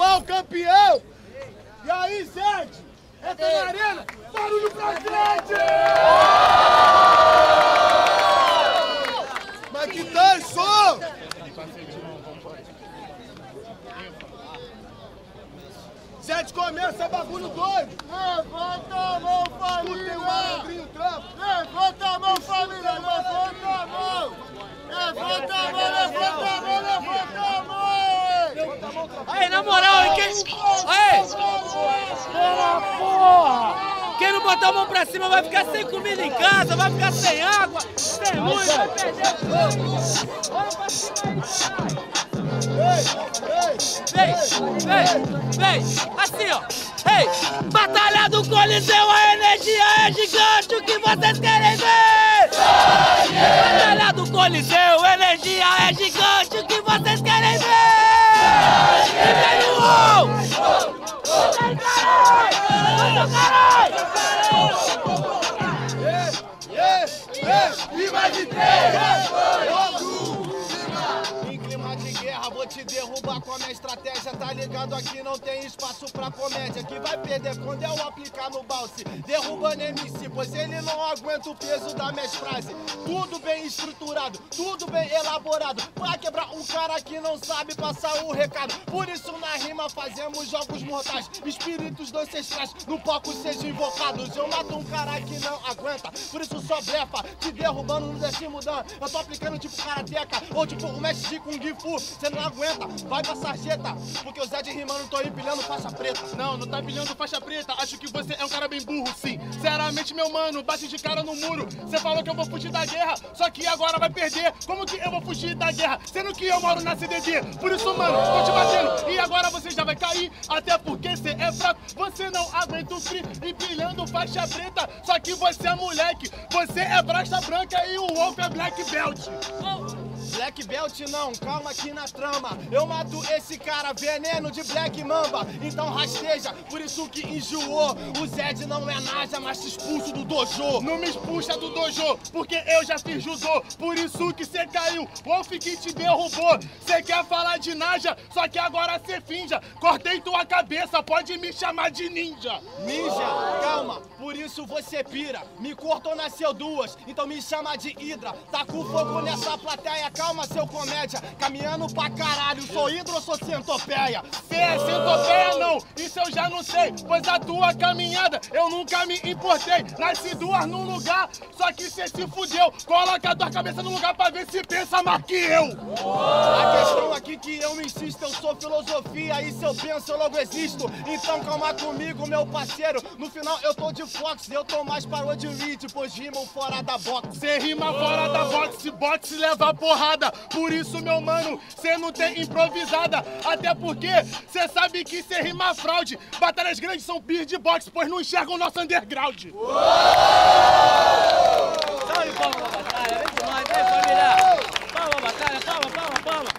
atual campeão. E aí, Zed? Entra na arena, barulho pra Zed! Mas que tal som? Zed começa bagulho doido. Levanta a mão, Tu tem um família! malandrinho trampo. Levanta a mão, família! Levanta a mão! Levanta a mão, levanta a mão, levanta a mão! Aí, na moral, hein? Quem... Aí! Quem não botar a mão pra cima vai ficar sem comida em casa, vai ficar sem água, sem luz, vai perder tudo. Vem, vem, vem, assim ó. Ei, Batalha do Coliseu, a energia é gigante, o que vocês querem ver? Batalha do Coliseu, a energia é gigante, o que vocês querem ver? E vem no gol! Caralho! Caralho! E mais de três! Em te derrubar com a minha estratégia. Tá ligado? Aqui não tem espaço pra comédia. Que vai perder quando eu aplicar no balse. Derrubando MC, pois ele não aguenta o peso das minhas frases. Tudo bem estruturado, tudo bem elaborado. Pra quebrar um cara que não sabe passar o recado. Por isso na rima fazemos jogos mortais. Espíritos ancestrais no palco sejam invocados. Eu mato um cara que não aguenta. Por isso só blefa, te derrubando no décimo dan. Eu tô aplicando tipo karateca ou tipo o mestre de Kung Fu. Cê não aguenta, vai pra sarjeta. Porque o Zé de rimando tô empilhando faixa preta. Não, não tá pilhando faixa preta. Acho que você é um cara bem burro, sim. Sinceramente, meu mano, bate de cara no muro. Você falou que eu vou fugir da guerra, só que agora vai perder. Como que eu vou fugir da guerra? Sendo que eu moro na CDD. Por isso, mano, tô te batendo. E agora você já vai cair, até porque você é fraco. Você não aguenta o frio, empilhando faixa preta. Só que você é moleque, você é brasta branca e o Wolf é black belt. Black Belt não, calma aqui na trama. Eu mato esse cara, veneno de Black Mamba. Então rasteja, por isso que enjoou. O Zed não é Naja, mas te expulso do dojo. Não me expulsa do dojo, porque eu já fiz judô. Por isso que cê caiu, Wolf que te derrubou. Cê quer falar de Naja, só que agora cê finja. Cortei tua cabeça, pode me chamar de ninja. Ninja, calma, por isso você pira. Me cortou, nasceu duas, então me chama de Hidra. Tá com fogo nessa plateia, calma, seu comédia. Caminhando pra caralho, sou Hidra ou sou centopeia? Cê é centopeia não, isso eu já não sei. Pois a tua caminhada eu nunca me importei. Nasci duas num lugar, só que cê se fudeu. Coloca a tua cabeça no lugar pra ver se pensa mais que eu. A questão aqui que eu insisto, eu sou filosofia e se eu penso eu logo existo. Então calma comigo, meu parceiro. No final eu tô de Fox, eu tô mais para o de Reed, pois rimam fora da box. Cê rima fora da boxe, boxe leva porrada. Por isso, meu mano, cê não tem improvisada. Até porque cê sabe que cê rima fraude. Batalhas grandes são peer de boxe, pois não enxergam o nosso underground. Salve palma pra batalha, vem demais, vem família! Palma batalha, palma, palma, palma!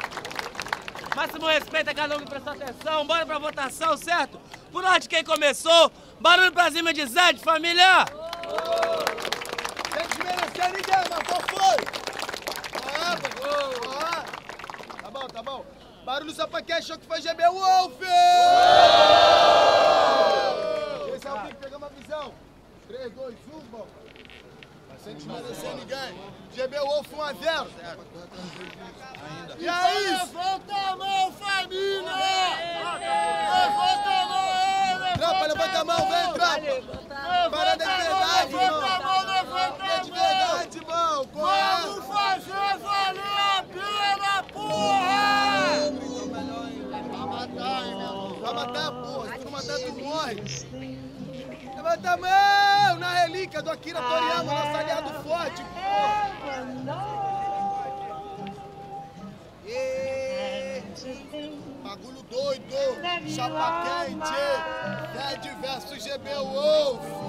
Máximo respeito a cada um que prestou atenção, bora pra votação, certo? Por onde quem começou? Barulho pra cima de Zé, de família! Sem desmerecer ninguém, mas qual foi? Ah, ah. Tá bom, tá bom. Barulho só pra quem achou que foi GB Wolf! Esse é o que pegou uma visão. 3, 2, 1, bom. Sem desmerecer ninguém. GB Wolf 1 a 0. E é isso! Levanta a mão, família! Levanta a mão, levanta Trampa, levanta a mão, vem, trampa! Parada de verdade, a irmão! Levanta a mão na relíquia do Akira Toriyama, nosso aliado forte. Bagulho doido, chapa quente, Ted versus GB Wolf.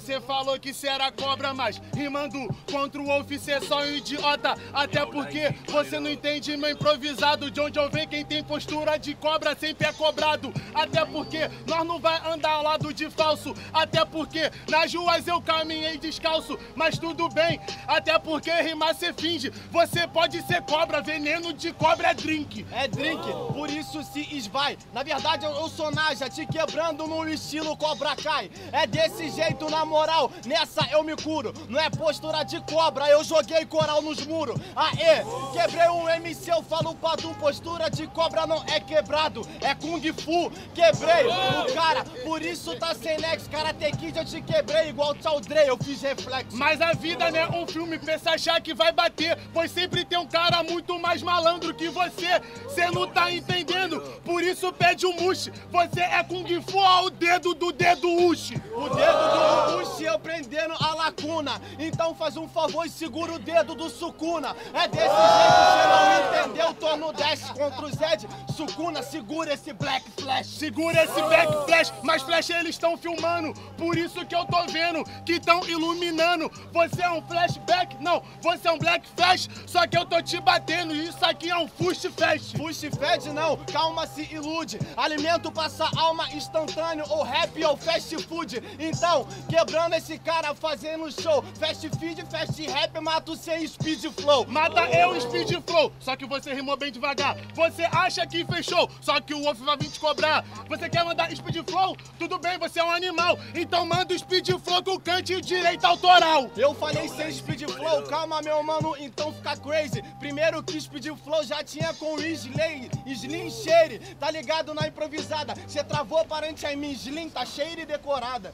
Você falou que cê era cobra, mas rimando contra o Wolf cê é só um idiota. Até porque você não entende meu improvisado. De onde eu venho, quem tem postura de cobra sempre é cobrado. Até porque nós não vai andar ao lado de falso. Até porque nas ruas eu caminhei descalço. Mas tudo bem, até porque rimar cê finge. Você pode ser cobra, veneno de cobra é drink. É drink, por isso se esvai. Na verdade, eu, eu sou Naja, te quebrando no estilo Cobra Kai. É desse jeito, na moral, nessa eu me curo. Não é postura de cobra, eu joguei coral nos muros. Aê, quebrei um MC, eu falo pra tu, postura de cobra não é quebrado, é Kung Fu. Quebrei o cara, por isso tá sem Lex. Karate Kid eu te quebrei igual Tchau Dre, eu fiz reflexo. Mas a vida não é um filme você achar que vai bater. Pois sempre tem um cara muito mais malandro que você. Cê não tá entendendo, por isso pede um mushi. Você é Kung Fu ao dedo do dedo Uchi. O dedo do Uchi eu prendendo a lacuna. Então faz um favor e segura o dedo do Sukuna. É desse jeito, você não entendeu? Tô no dash contra o Zed. Sukuna, segura esse Black Flash. Segura esse back flash, mas flash eles estão filmando. Por isso que eu tô vendo que estão iluminando. Você é um flashback? Não, você é um black flash. Só que eu tô te batendo. Isso aqui é um fush flash. Push fed não, calma se ilude. Alimento passa alma instantâneo, ou rap ou fast food. Então, quebrando esse cara fazendo show. Fast feed, fast rap, mato sem speed flow. Mata eu, Speed Flow. Só que você rimou bem devagar. Você acha que fechou, só que o Wolf vai vir te cobrar. Você quer mandar Speed Flow? Tudo bem, você é um animal. Então manda o Speed Flow com cante direito autoral. Eu falei sem speed flow, calma meu mano, então fica crazy. Primeiro que speed flow já tinha com o Slim, Slim Shade, tá ligado na improvisada. Cê travou parante aí, mim, Slim tá cheia e decorada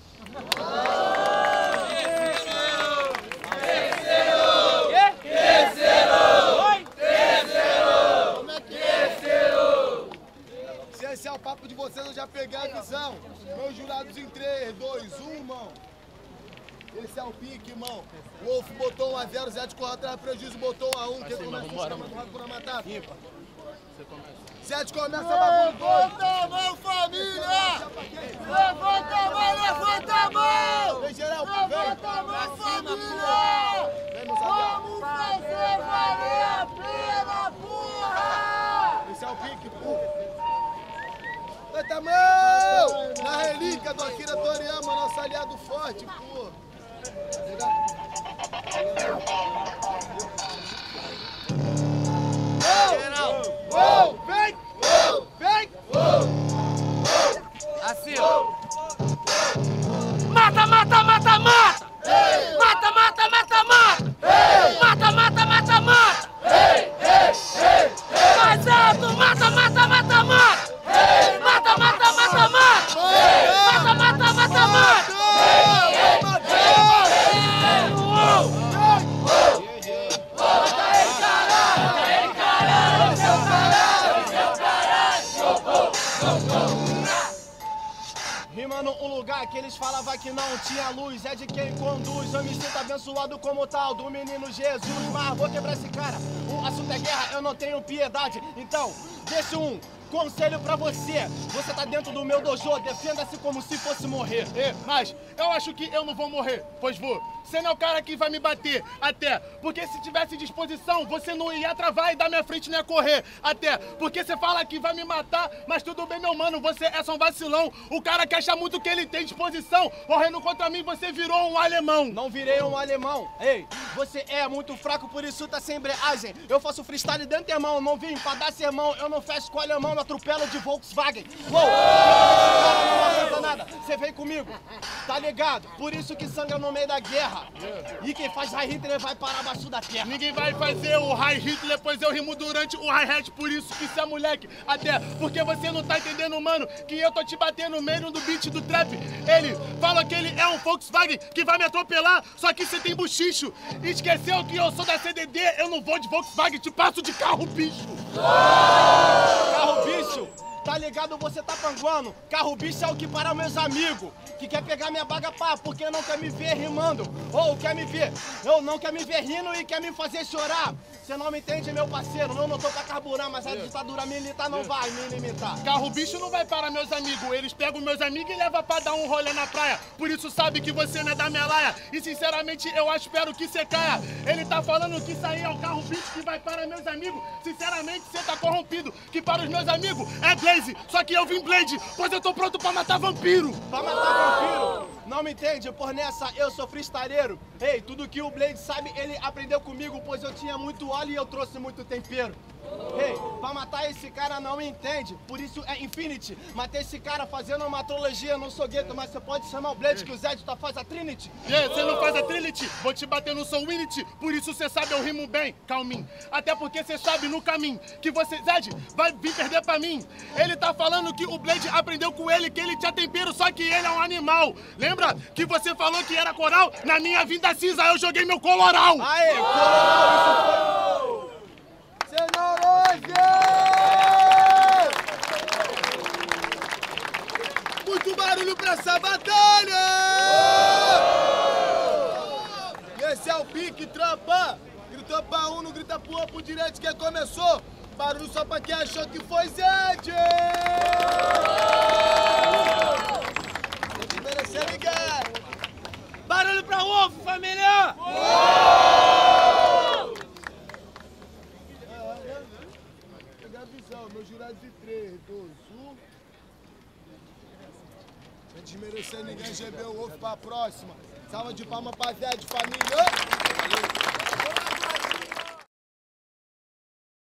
esse é o papo de vocês, eu já peguei a visão. Meus jurados em 3, 2, 1, mão. Esse é o pique, mão. Wolf botou 1 a 0, Zé corre atrás. atrás, prejuízo botou 1 a 1. Quem começa o esquema começa, 2. A mão! Na relíquia do Akira Toriyama, nosso aliado forte, pô. Geral, eles que não tinha luz, é de quem conduz. Eu me sinto abençoado como tal, do menino Jesus. Mas vou quebrar esse cara. O assunto é guerra, eu não tenho piedade. Então, deixa um conselho pra você. Você tá dentro do meu dojo, defenda-se como se fosse morrer. Mas eu acho que eu não vou morrer, pois vou. Você não é o cara que vai me bater, até. Porque se tivesse disposição, você não ia travar e da minha frente não ia correr, até. Porque você fala que vai me matar, mas tudo bem, meu mano, você é só um vacilão. O cara que acha muito que ele tem disposição, correndo contra mim, você virou um alemão. Não virei um alemão. Ei, você é muito fraco, por isso tá sem embreagem. Eu faço freestyle de antemão, não vim pra dar sermão. Eu não fecho com alemão, eu atropelo de Volkswagen. Uou! Você vem comigo, tá ligado? Por isso que sangra no meio da guerra. E quem faz high Hitler vai parar abaixo da terra. Ninguém vai fazer o high Hitler, pois eu rimo durante o hi-hat, por isso que você é moleque. Até porque você não tá entendendo, mano, que eu tô te batendo no meio do beat do trap. Ele fala que ele é um Volkswagen que vai me atropelar, só que você tem buchicho. Esqueceu que eu sou da CDD, eu não vou de Volkswagen, te passo de carro, bicho. Carro bicho, tá ligado? Você tá panguando. Carro bicho é o que para meus amigos. Que quer pegar minha baga pá, porque não quer me ver rimando. Ou quer me ver, ou não quer me ver rindo e quer me fazer chorar. Você não me entende, meu parceiro? Não, não tô pra carburar, mas a ditadura militar não vai me limitar. Carro bicho não vai para meus amigos. Eles pegam meus amigos e levam pra dar um rolê na praia. Por isso sabe que você não é da minha laia. E sinceramente eu espero que você caia. Ele tá falando que isso aí é o carro bicho que vai para meus amigos. Sinceramente você tá corrompido. Que para os meus amigos é Blaze. Só que eu vim Blade, pois eu tô pronto pra matar vampiro. Pra matar vampiro? Não me entende? Por nessa eu sou freestyleiro. Ei, tudo que o Blade sabe, ele aprendeu comigo, pois eu tinha muito óleo e eu trouxe muito tempero. Ei, pra matar esse cara não entende, por isso é Infinity. Matei esse cara fazendo uma trologia, não sou gueto, mas você pode chamar o Blade que o Zed tá faz a Trinity. Aí, você não faz a Trinity? Vou te bater no Soul Winity. Por isso você sabe, eu rimo bem, calminho. Até porque você sabe no caminho que você, Zed, vai vir perder pra mim. Ele tá falando que o Blade aprendeu com ele, que ele tinha tempero, só que ele é um animal. Lembra que você falou que era coral? Na minha vinda cinza eu joguei meu coloral. Aê, coloral, isso foi... Muito barulho pra essa batalha! E esse é o pique, tropa! Gritou pra um, não grita pro outro, pro direito que começou! Barulho só pra quem achou que foi Zed! Merecer ninguém! Barulho pra Wolf, família! Pegar a visão, meus jurados de 3, 2, 1. Sem desmerecer ninguém, GB ovo pra próxima. Salva de palma pra Zé de família.